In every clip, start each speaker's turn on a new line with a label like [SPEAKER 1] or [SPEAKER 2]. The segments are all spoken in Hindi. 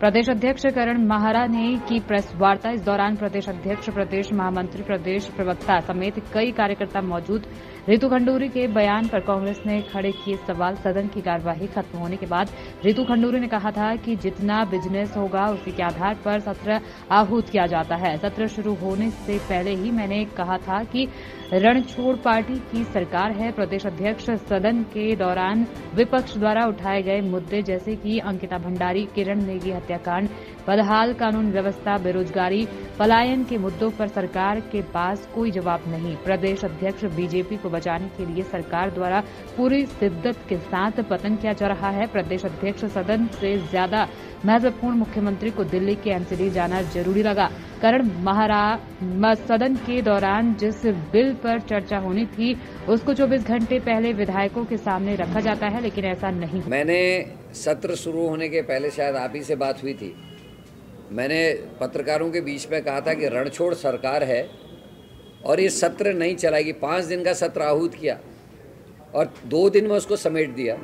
[SPEAKER 1] प्रदेश अध्यक्ष करण माहरा ने की प्रेस वार्ता। इस दौरान प्रदेश अध्यक्ष, प्रदेश महामंत्री, प्रदेश प्रवक्ता समेत कई कार्यकर्ता मौजूद। रितु खंडूरी के बयान पर कांग्रेस ने खड़े किए सवाल। सदन की कार्यवाही खत्म होने के बाद रितु खंडूरी ने कहा था कि जितना बिज़नेस होगा, उसी के आधार पर सत्र आहूत किया जाता है। सत्र शुरू होने से पहले ही मैंने कहा था कि रणछोड़ पार्टी की सरकार है। प्रदेश अध्यक्ष सदन के दौरान विपक्ष द्वारा उठाए गए मुद्दे जैसे कि अंकिता भंडारी, किरण नेगी हत्याकांड, बदहाल कानून व्यवस्था, बेरोजगारी, पलायन के मुद्दों पर सरकार के पास कोई जवाब नहीं। प्रदेश अध्यक्ष बीजेपी को बचाने के लिए सरकार द्वारा पूरी शिद्दत के साथ पतन किया जा रहा है। प्रदेश अध्यक्ष सदन से ज़्यादा महत्वपूर्ण मुख्यमंत्री को दिल्ली के एमसीडी जाना ज़रूरी लगा। करण सदन के दौरान जिस बिल पर चर्चा होनी थी, उसको 24 घंटे पहले विधायकों के सामने रखा जाता है, लेकिन ऐसा नहीं।
[SPEAKER 2] मैंने सत्र शुरू होने के पहले शायद आप ही से बात हुई थी। मैंने पत्रकारों के बीच में कहा था कि रणछोड़ सरकार है और ये सत्र नहीं चलाएगी। पाँच दिन का सत्र आहूत किया और दो दिन में उसको समेट दिया।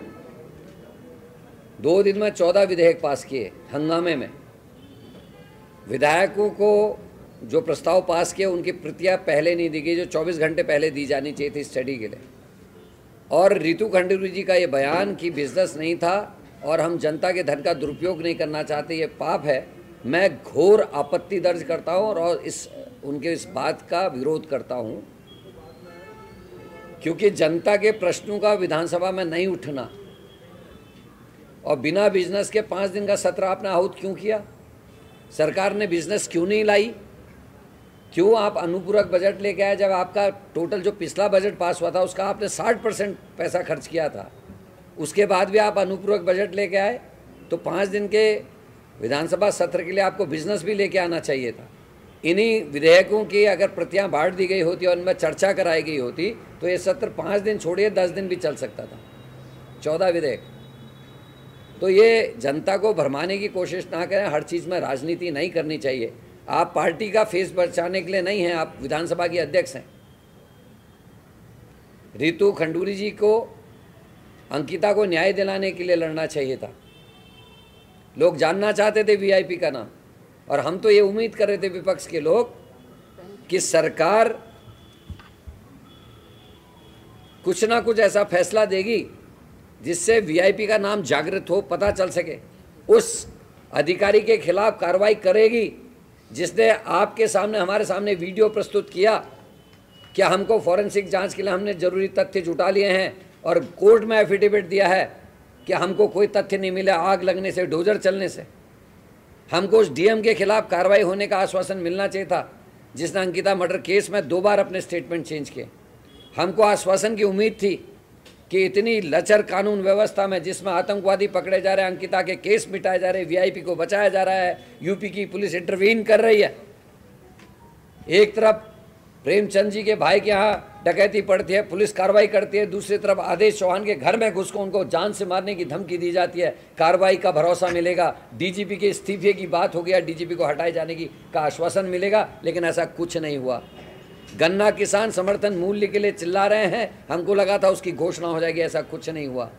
[SPEAKER 2] दो दिन में चौदह विधेयक पास किए हंगामे में। विधायकों को जो प्रस्ताव पास किए उनकी प्रतियाँ पहले नहीं दी गई, जो 24 घंटे पहले दी जानी चाहिए थी स्टडी के लिए। और रितु खंडूरी जी का ये बयान कि बिज़नेस नहीं था और हम जनता के धन का दुरुपयोग नहीं करना चाहते, ये पाप है। मैं घोर आपत्ति दर्ज करता हूँ और इस, उनके इस बात का विरोध करता हूँ। क्योंकि जनता के प्रश्नों का विधानसभा में नहीं उठना और बिना बिज़नेस के पाँच दिन का सत्र आपने आहूत क्यों किया? सरकार ने बिज़नेस क्यों नहीं लाई? क्यों आप अनुपूरक बजट लेके आए जब आपका टोटल जो पिछला बजट पास हुआ था, उसका आपने साठ परसेंट पैसा खर्च किया था? उसके बाद भी आप अनुपूरक बजट लेके आए तो पाँच दिन के विधानसभा सत्र के लिए आपको बिज़नेस भी लेके आना चाहिए था। इन्हीं विधेयकों की अगर प्रतियाँ बांट दी गई होती और उनमें चर्चा कराई गई होती तो ये सत्र पाँच दिन छोड़िए, दस दिन भी चल सकता था। चौदह विधेयक। तो ये जनता को भरमाने की कोशिश ना करें, हर चीज़ में राजनीति नहीं करनी चाहिए। आप पार्टी का फेस बचाने के लिए नहीं हैं, आप विधानसभा के अध्यक्ष हैं। रितु खंडूरी जी को अंकिता को न्याय दिलाने के लिए लड़ना चाहिए था। लोग जानना चाहते थे वीआईपी का नाम, और हम तो ये उम्मीद कर रहे थे विपक्ष के लोग कि सरकार कुछ ना कुछ ऐसा फैसला देगी जिससे वीआईपी का नाम जागृत हो, पता चल सके। उस अधिकारी के खिलाफ कार्रवाई करेगी जिसने आपके सामने, हमारे सामने वीडियो प्रस्तुत किया। क्या हमको फॉरेंसिक जाँच के लिए हमने ज़रूरी तथ्य जुटा लिए हैं? और कोर्ट में एफिडेविट दिया है कि हमको कोई तथ्य नहीं मिला आग लगने से, डोजर चलने से। हमको उस डीएम के खिलाफ कार्रवाई होने का आश्वासन मिलना चाहिए था, जिसने अंकिता मर्डर केस में दो बार अपने स्टेटमेंट चेंज किए। हमको आश्वासन की उम्मीद थी कि इतनी लचर कानून व्यवस्था में जिसमें आतंकवादी पकड़े जा रहे हैं, अंकिता के केस मिटाए जा रहे हैं वीआईपी को बचाया जा रहा है यूपी की पुलिस इंटरवीन कर रही है। एक तरफ़ प्रेमचंद जी के भाई के यहाँ डकैती पड़ती है, पुलिस कार्रवाई करती है। दूसरी तरफ़ आदेश चौहान के घर में घुस को उनको जान से मारने की धमकी दी जाती है। कार्रवाई का भरोसा मिलेगा। डीजीपी के इस्तीफे की बात हो गया, डीजीपी को हटाए जाने की का आश्वासन मिलेगा, लेकिन ऐसा कुछ नहीं हुआ। गन्ना किसान समर्थन मूल्य के लिए चिल्ला रहे हैं। हमको लगा था उसकी घोषणा हो जाएगी, ऐसा कुछ नहीं हुआ।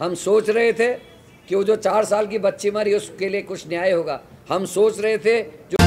[SPEAKER 2] हम सोच रहे थे कि वो जो चार साल की बच्ची मारी, उसके लिए कुछ न्याय होगा। हम सोच रहे थे जो